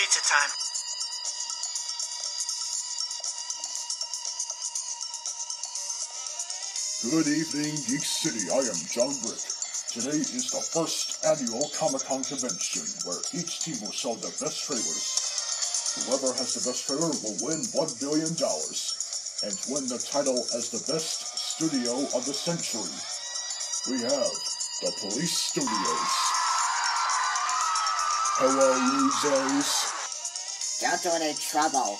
Pizza time. Good evening, Geek City. I am John Brick. Today is the first annual Comic Con convention where each team will show their best trailers. Whoever has the best trailer will win $1 billion and win the title as the best studio of the century. We have the Police Studios. Hello, losers. Don't do any trouble.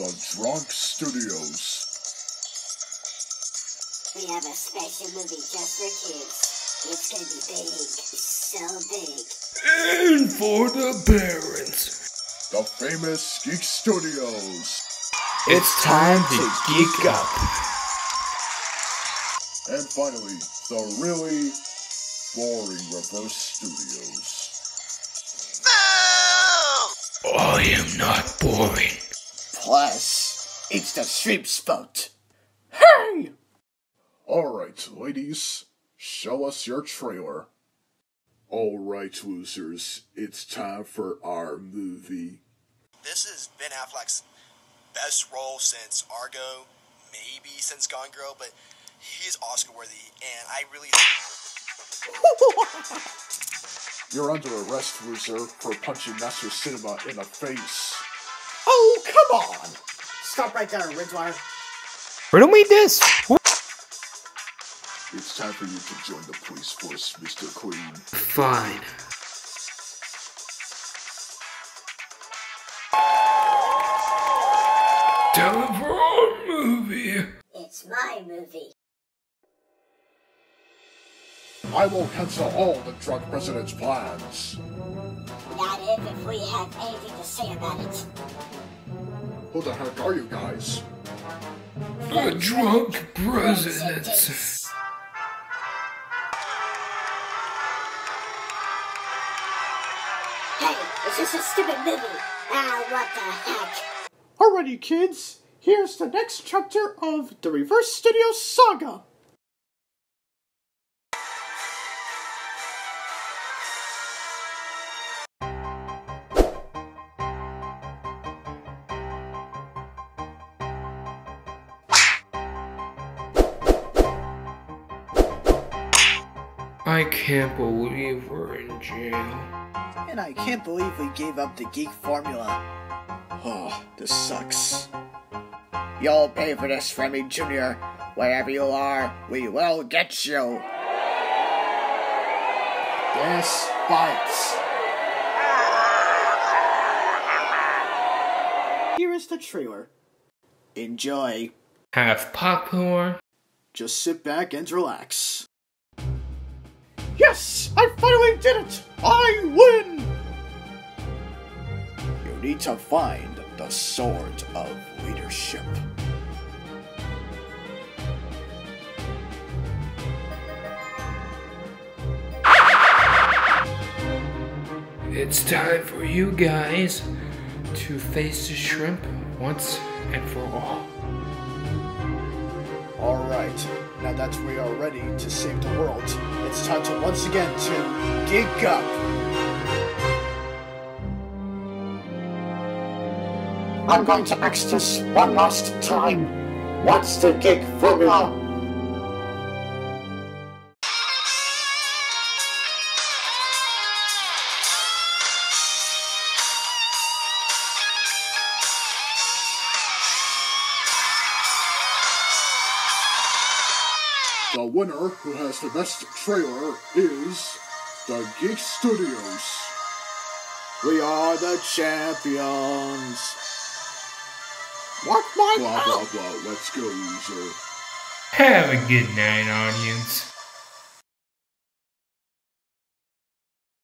The Drunk Studios. We have a special movie just for kids. It's gonna be big. So big. And for the parents, The famous Geek Studios. it's time to geek up. And finally, the really boring Reverse Studios. I am not boring. Plus, it's the Shrimp's fault. Hey! Alright, ladies, show us your trailer. Alright, losers, it's time for our movie. This is Ben Affleck's best role since Argo, maybe since Gone Girl, but he's Oscar worthy, and I really. You're under arrest, loser, for punching Master Cinema in the face. Oh, come on! Stop right there, Ridgewire. Riddle me this. It's time for you to join the police force, Mr. Queen. Fine. Time for our movie. It's my movie. I will cancel all the drunk president's plans. Not if, if we have anything to say about it. Who the heck are you guys? The drunk president. Hey, it's just a stupid movie. Ah, what the heck? Alrighty, kids, here's the next chapter of the Reverse Studio Saga. I can't believe we're in jail. And I can't believe we gave up the geek formula. Oh, this sucks. You'll pay for this, Remy Jr. Wherever you are, we will get you. This bites. Here is the trailer. Enjoy. Have popcorn. Just sit back and relax. Yes! I finally did it! I win! You need to find the Sword of Leadership. It's time for you guys to face the shrimp once and for all. Alright, now that we are ready to save the world, it's time to once again to geek up. I'm going to ask this one last time. What's the geek formula? The winner who has the best trailer is the Geek Studios. We are the champions. Mark my Blah blah blah. Let's go, loser. Have a good night, audience.